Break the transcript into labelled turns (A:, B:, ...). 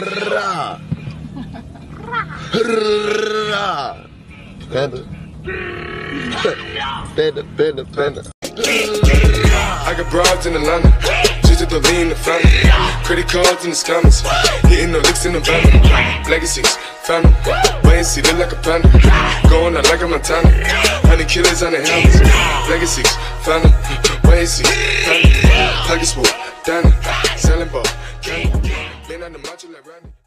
A: I got broads in the Atlanta, just the lean the family. Credit cards in the scammers, hitting the licks in the van. Legacies, family, wait and see, look like a panda. Going out like a Montana, honey killers on the helmets. Legacies, family, wait and see, family. Pockets full, Danny, selling Been on the macho like Randy.